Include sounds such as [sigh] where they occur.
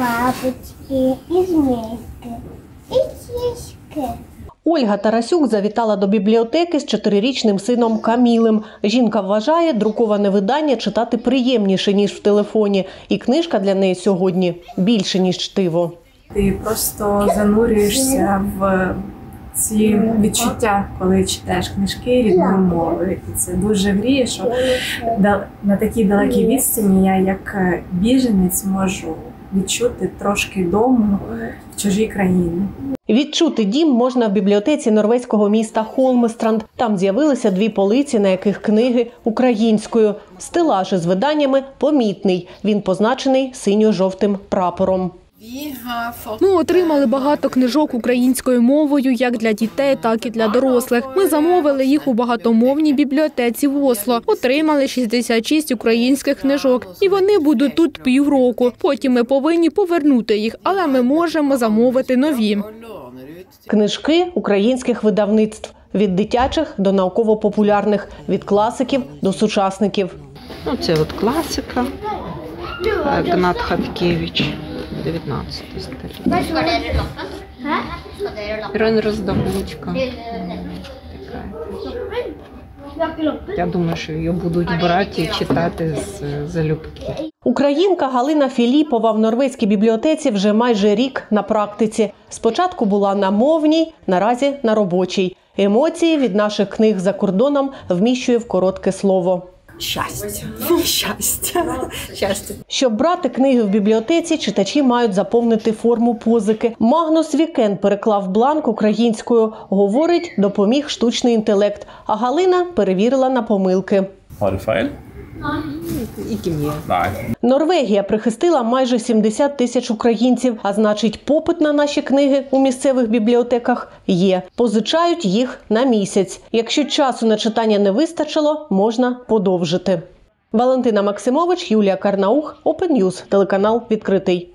бабочки, і змійки, і кішки. Ольга Тарасюк завітала до бібліотеки з чотирирічним сином Камілем. Жінка вважає, друковане видання читати приємніше ніж в телефоні, і книжка для неї сьогодні більше ніж чтиво. Ти просто занурюєшся в ці відчуття, коли читаєш книжки рідною мовою. І це дуже гріє, що да- на такій далекій відстані я як е, біженець можу відчути трошки дому в чужій країні. Відчути дім можна в бібліотеці норвезького міста Холместранд. Там з'явилися дві полиці, на яких книги українською. Стелаж із виданнями помітний. Він позначений синьо-жовтим прапором. Ми отримали багато книжок українською мовою як для дітей, так і для дорослих. Ми замовили їх у багатомовній бібліотеці в Осло. Отримали 66 українських книжок, і вони будуть тут півроку. Потім ми повинні повернути їх, але ми можемо замовити нові. Книжки українських видавництв від дитячих до науково-популярних, від класиків до сучасників. Ну, це от класика. Гнат Хаткевич, 19 століття. Skal dere lappe? Hæ? Skal dere lappe? Ірина Роздобудька. Я думаю, що її будуть брати і читати з залюбки. Українка Галина Філіпова в норвезькій бібліотеці вже майже рік на практиці. Спочатку була на мовній, наразі на робочій. Емоції від наших книг за кордоном вміщує в коротке слово. Щастя, [laughs] щастя, щастя. Щоб брати книги в бібліотеці, читачі мають заповнити форму позики. Магнус Вікен переклав бланк українською. Говорить, допоміг штучний інтелект. А Галина перевірила на помилки. Har Норвегія прихистила майже 70 тисяч українців, а значить, попит на наші книги у місцевих бібліотеках є. Позичають їх на місяць. Якщо часу на читання не вистачило, можна подовжити. Валентина Максимович, Юлія Карнаух, Open News, телеканал відкритий.